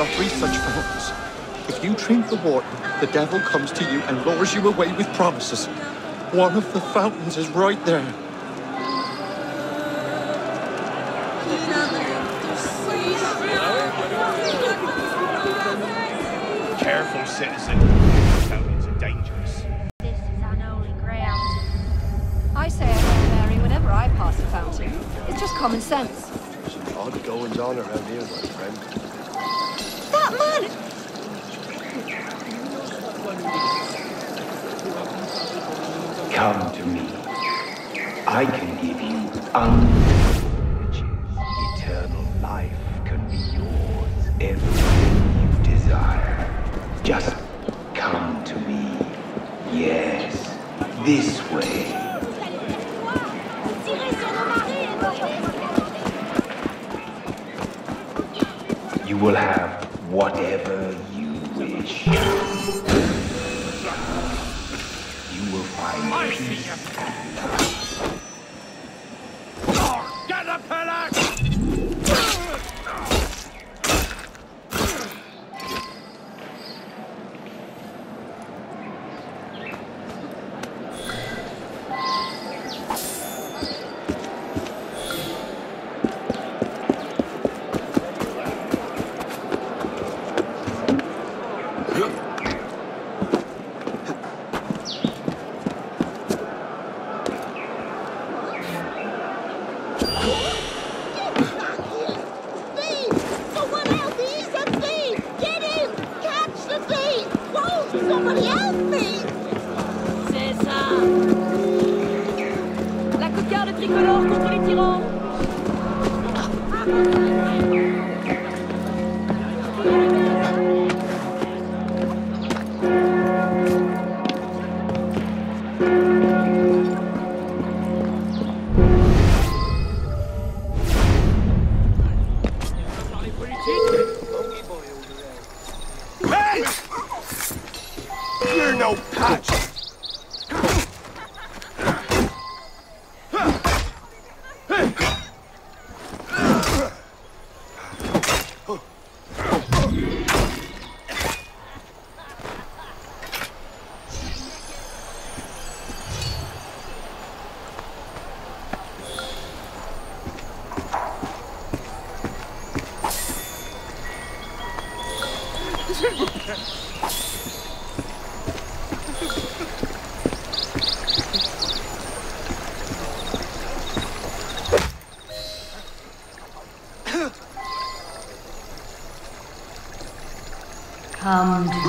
are three such fountains. If you drink the water, the devil comes to you and lures you away with promises. One of the fountains is right there. Careful, citizen. Fountains are dangerous. This is unholy ground. I say a Hail Mary whenever I pass a fountain. It's just common sense. Odd goings on around here, my friend. That man! Come to me. I can give you unlimited. Eternal life can be yours. Everything you desire. Just come to me. Yes, this way. Whatever you wish. You will find peace. Uh, La cocarde tricolore contre les tyrans no patch! Come to me.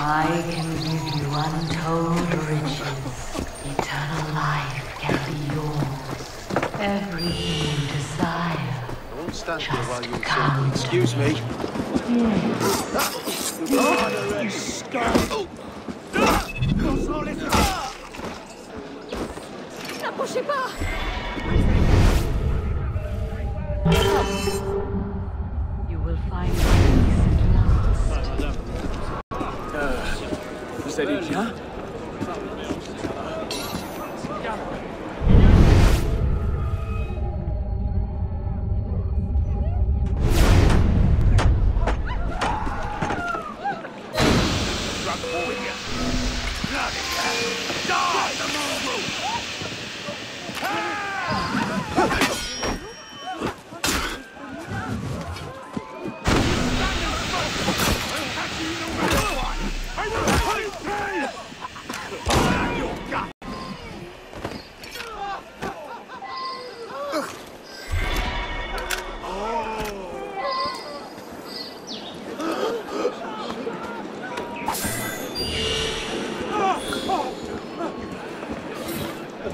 I can give you untold riches. Eternal life can be yours. Everything you desire. I won't stand here while you come. Excuse me. N'approchez pas You will find peace at last. Vous allez bien. Bloody hell! Die!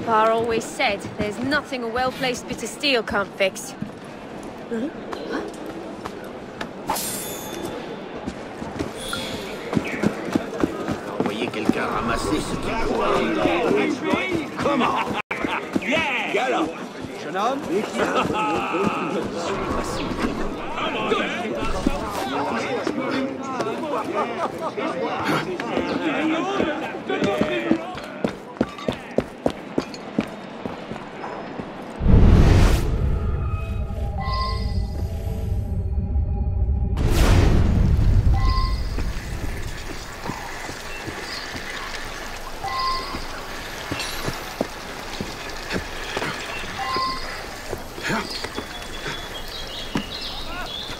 The! Bar always said there's nothing a well-placed bit of steel can't fix. Envoyez quelqu'un ramasser ce qu'il Yeah Get up Jeune homme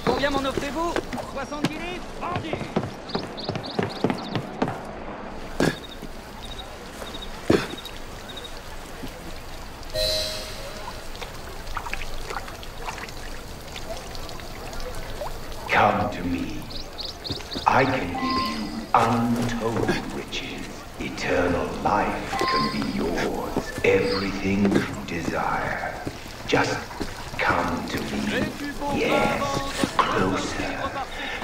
Combien m'en offrez-vous 70 livres Vendu Come to me. I can give you untold riches. Eternal life can be yours. Everything you desire. Just come to me. Yes. Closer.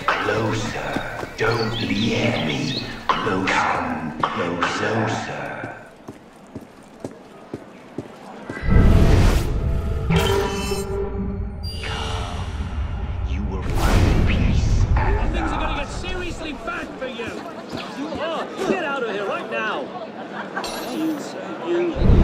Closer. Don't leave me. Close. Come closer. You will find peace. Things are going to get seriously bad for you. You are get out of here right now. You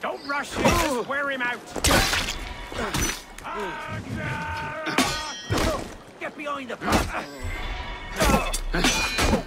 Don't rush him, just wear him out! Get behind the!